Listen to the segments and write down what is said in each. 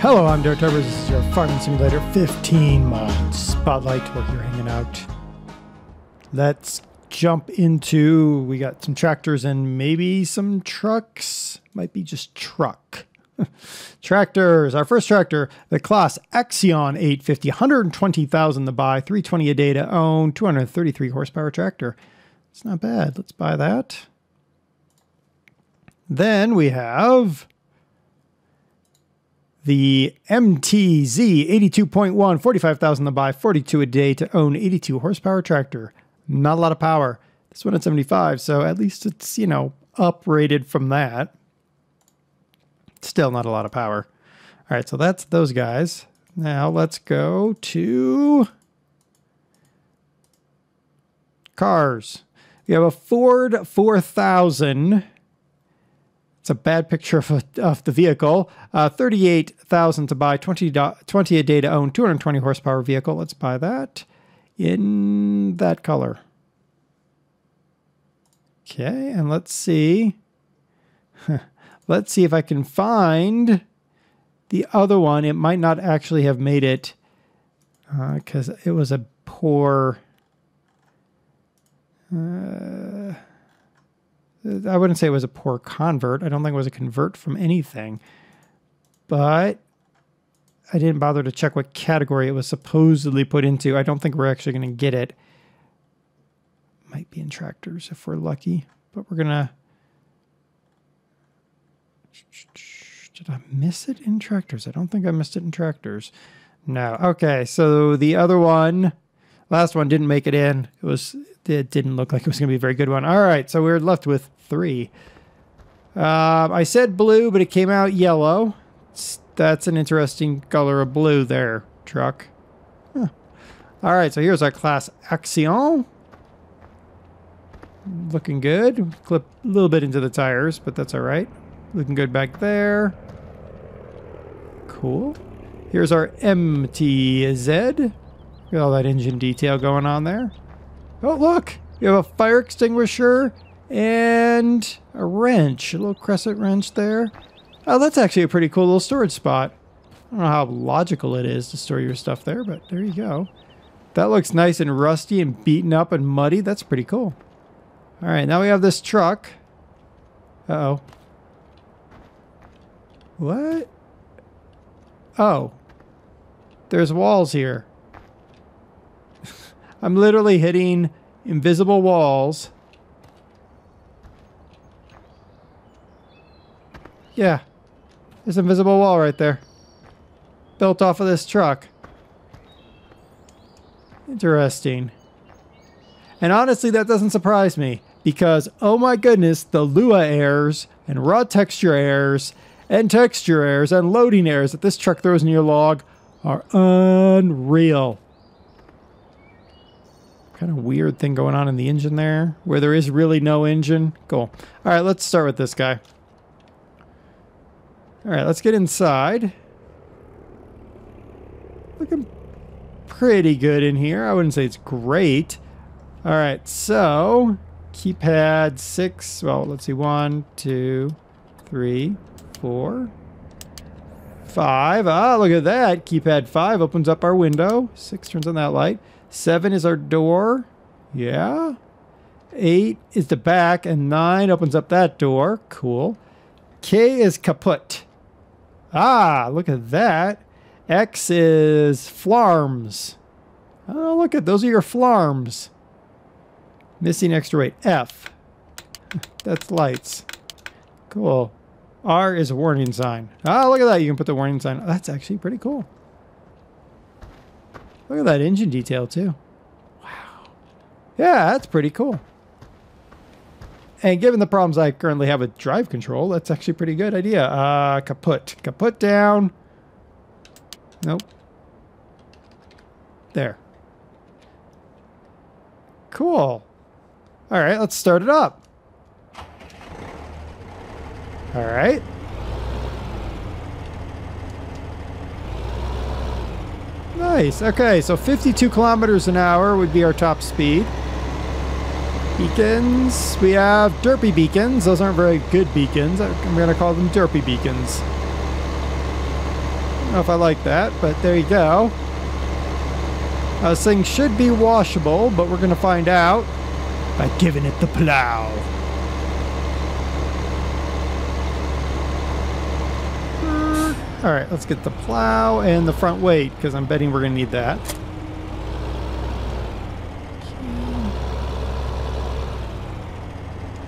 Hello, I'm DerTebbers. This is your Farming Simulator 15 mod spotlight where you're hanging out. Let's jump into. We got some tractors and maybe some trucks. Might be just truck. Tractors. Our first tractor, the Claas Axion 850, 120,000 to buy, 320 a day to own, 233 horsepower tractor. It's not bad. Let's buy that. Then we have the MTZ 82.1, 45,000 to buy, 42 a day to own, 82 horsepower tractor. Not a lot of power. This one at 75, so at least it's, you know, uprated from that. Still not a lot of power. All right, so that's those guys. Now let's go to cars. We have a Ford 4000. It's a bad picture of, of the vehicle. Uh, 38,000 to buy, 20, 20 a day to own, 220 horsepower vehicle. Let's buy that in that color. Okay, and let's see. let's see if I can find the other one. It might not actually have made it because uh, it was a poor. Uh, I wouldn't say it was a poor convert. I don't think it was a convert from anything. But I didn't bother to check what category it was supposedly put into. I don't think we're actually going to get it. Might be in tractors if we're lucky, but we're going to. Did I miss it in tractors? I don't think I missed it in tractors. No. Okay, so the other one, last one didn't make it in. It was it didn't look like it was going to be a very good one. All right, so we're left with three. Uh, I said blue, but it came out yellow. That's an interesting color of blue there, truck. Huh. All right, so here's our Claas Axion. Looking good. Clip a little bit into the tires, but that's all right. Looking good back there. Cool. Here's our MTZ. Look at all that engine detail going on there. Oh, look! You have a fire extinguisher and a wrench. A little crescent wrench there. Oh, that's actually a pretty cool little storage spot. I don't know how logical it is to store your stuff there, but there you go. That looks nice and rusty and beaten up and muddy. That's pretty cool. All right, now we have this truck. Uh-oh. What? Oh. There's walls here. I'm literally hitting invisible walls. Yeah. There's an invisible wall right there. Built off of this truck. Interesting. And honestly, that doesn't surprise me. Because, oh my goodness, the Lua errors and raw texture errors and texture errors and loading errors that this truck throws in your log are unreal kind of weird thing going on in the engine there where there is really no engine. Cool. All right, let's start with this guy. All right, let's get inside. Looking pretty good in here. I wouldn't say it's great. All right, so keypad six. Well, let's see. One, two, three, four, five. Ah, look at that. Keypad five opens up our window. Six turns on that light. Seven is our door. Yeah. Eight is the back, and nine opens up that door. Cool. K is kaput. Ah, look at that. X is flarms. Oh, look at those are your flarms. Missing extra weight. F. That's lights. Cool. R is a warning sign. Ah, look at that. You can put the warning sign. That's actually pretty cool. Look at that engine detail too. Wow. Yeah, that's pretty cool. And given the problems I currently have with drive control, that's actually a pretty good idea. Uh, kaput. Kaput down. Nope. There. Cool. All right, let's start it up. All right. Nice. Okay, so 52 kilometers an hour would be our top speed. Beacons. We have derpy beacons. Those aren't very good beacons. I'm going to call them derpy beacons. I don't know if I like that, but there you go. Uh, this thing should be washable, but we're going to find out by giving it the plow. All right, let's get the plow and the front weight because I'm betting we're going to need that.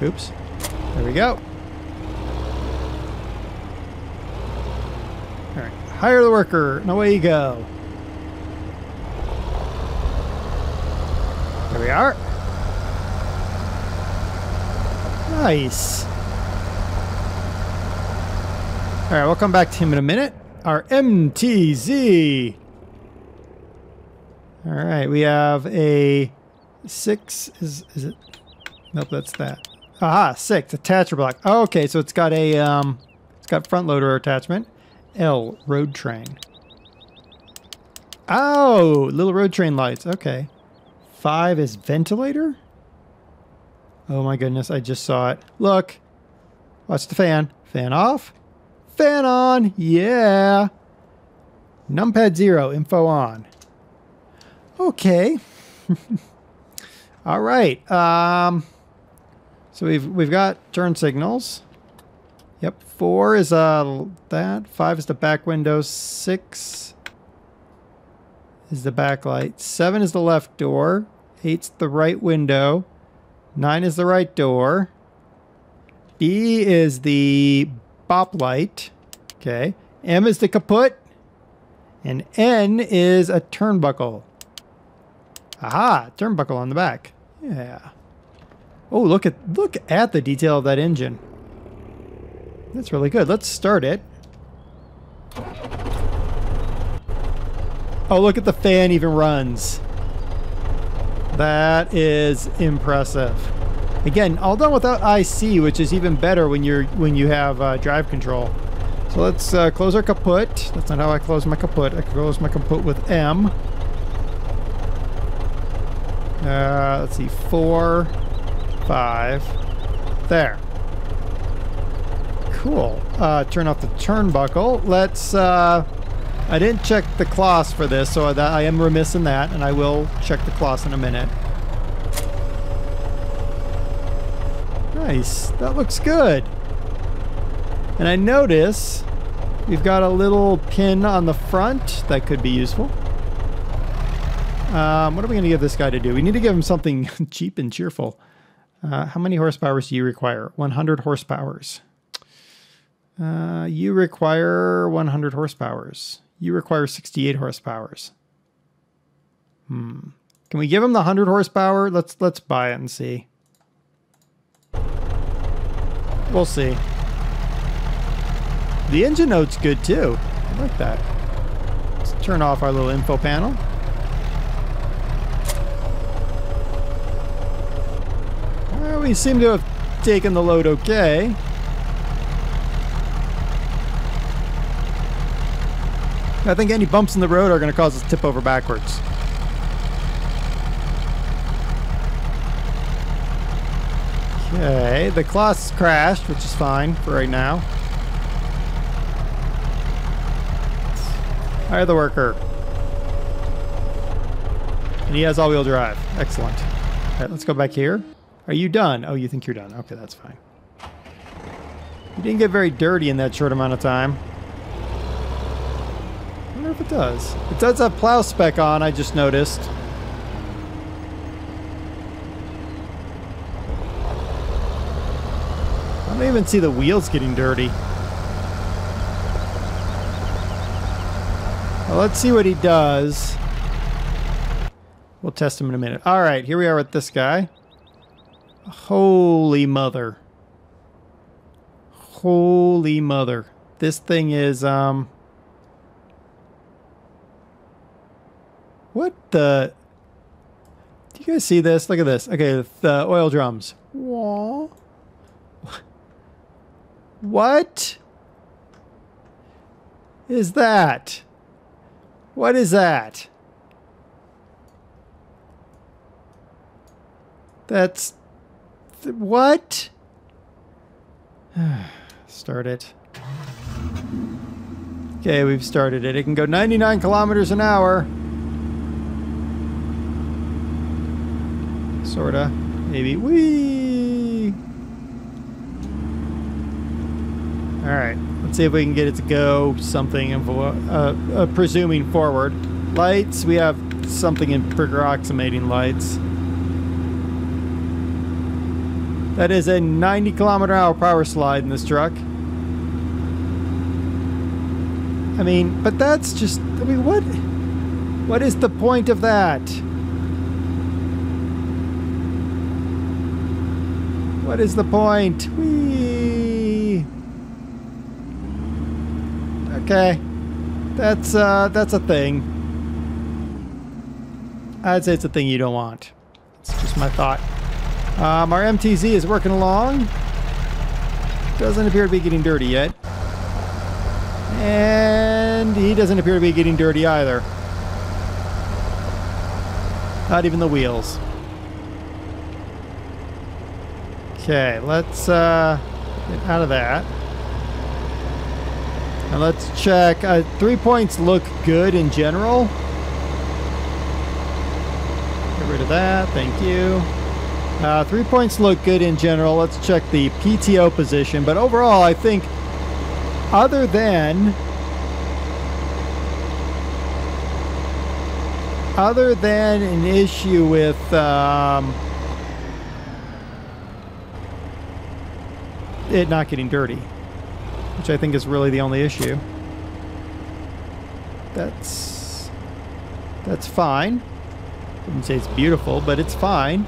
Oops. There we go. All right, hire the worker and away you go. There we are. Nice. All right, we'll come back to him in a minute. Our MTZ. All right, we have a six. Is is it? Nope, that's that. Aha, six attacher block. Okay, so it's got a um, it's got front loader attachment. L road train. Oh, little road train lights. Okay. Five is ventilator. Oh my goodness, I just saw it. Look. Watch the fan. Fan off. Fan on. Yeah. Numpad zero. Info on. Okay. All right. Um, so we've we've got turn signals. Yep. Four is uh that. Five is the back window. Six is the backlight. Seven is the left door. Eight's the right window. Nine is the right door. B is the bop light. Okay. M is the kaput. And N is a turnbuckle. Aha, turnbuckle on the back. Yeah. Oh, look at look at the detail of that engine. That's really good. Let's start it. Oh, look at the fan even runs. That is impressive. Again, all done without IC, which is even better when you're when you have uh, drive control. So let's uh, close our kaput. That's not how I close my kaput. I close my kaput with M. Uh, let's see, four, five. There. Cool. Uh, turn off the turnbuckle. Let's. Uh, I didn't check the cloths for this, so I am remiss in that, and I will check the cloths in a minute. Nice. That looks good. And I notice we've got a little pin on the front that could be useful. Um, what are we going to give this guy to do? We need to give him something cheap and cheerful. Uh, how many horsepowers do you require? 100 horsepowers. Uh, you require 100 horsepowers. You require 68 horsepowers. Hmm. Can we give him the 100 horsepower? Let's let's buy it and see. We'll see. The engine note's good too. I like that. Let's turn off our little info panel. Well, we seem to have taken the load okay. I think any bumps in the road are going to cause us to tip over backwards. Okay, the cloth's crashed, which is fine for right now. Hire the worker. And he has all-wheel drive. Excellent. All right, let's go back here. Are you done? Oh, you think you're done. Okay, that's fine. You didn't get very dirty in that short amount of time I wonder if it does. It does have plow spec on, I just noticed. I don't even see the wheels getting dirty. Well, let's see what he does. We'll test him in a minute. All right, here we are with this guy. Holy mother. Holy mother. This thing is, um... What the? Do you guys see this? Look at this. Okay, the oil drums. Whoa. What is that? What is that? That's... What? Start it. Okay, we've started it. It can go 99 kilometers an hour. Sorta. Maybe. Whee! Alright. Let's see if we can get it to go something, uh, uh, presuming forward. Lights, we have something in approximating lights. That is a 90 kilometer hour power slide in this truck. I mean, but that's just, I mean, what, what is the point of that? What is the point? Whee! Okay. That's, uh, that's a thing. I'd say it's a thing you don't want. It's just my thought. Um, our MTZ is working along. Doesn't appear to be getting dirty yet. And he doesn't appear to be getting dirty either. Not even the wheels. Okay, let's uh, get out of that. Let's check. Uh, three points look good in general. Get rid of that. Thank you. Uh, three points look good in general. Let's check the PTO position. But overall, I think other than other than an issue with um, it not getting dirty, which I think is really the only issue. That's that's fine. I wouldn't say it's beautiful, but it's fine.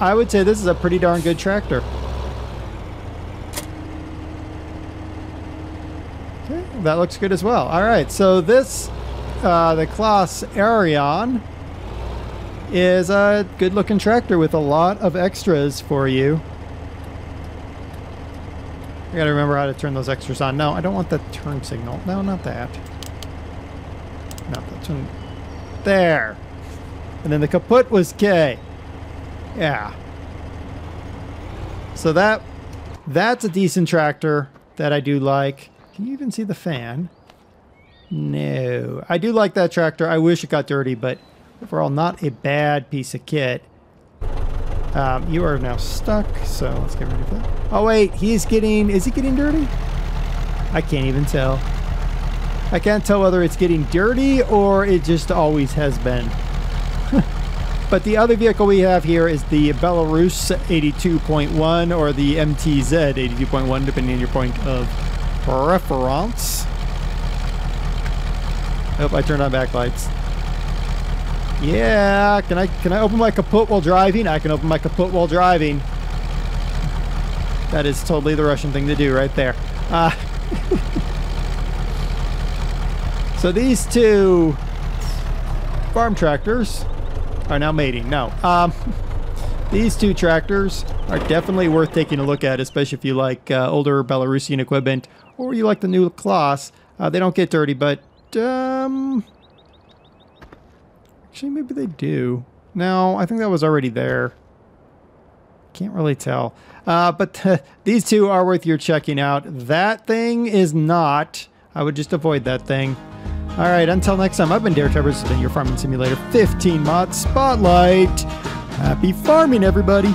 I would say this is a pretty darn good tractor. Okay, that looks good as well. All right, so this, uh, the Claas Arion, is a good looking tractor with a lot of extras for you. I gotta remember how to turn those extras on. No, I don't want the turn signal. No, not that. Not that turn. There. And then the kaput was K. Yeah. So that that's a decent tractor that I do like. Can you even see the fan? No. I do like that tractor. I wish it got dirty, but overall not a bad piece of kit. Um, you are now stuck, so let's get rid of that. Oh wait, he's getting, is he getting dirty? I can't even tell. I can't tell whether it's getting dirty or it just always has been. But the other vehicle we have here is the Belarus 82.1 or the MTZ 82.1, depending on your point of reference. Hope I turned on backlights. Yeah, can I can I open my kaput while driving? I can open my kaput while driving. That is totally the Russian thing to do right there. Uh, so these two farm tractors are now mating. No. Um, these two tractors are definitely worth taking a look at, especially if you like uh, older Belarusian equipment or you like the new Claas. Uh, they don't get dirty, but um, actually maybe they do. No, I think that was already there. Can't really tell. Uh, but these two are worth your checking out. That thing is not. I would just avoid that thing. All right, until next time, I've been DerTebbers. This has been your Farming Simulator 15 Mod Spotlight. Happy farming, everybody.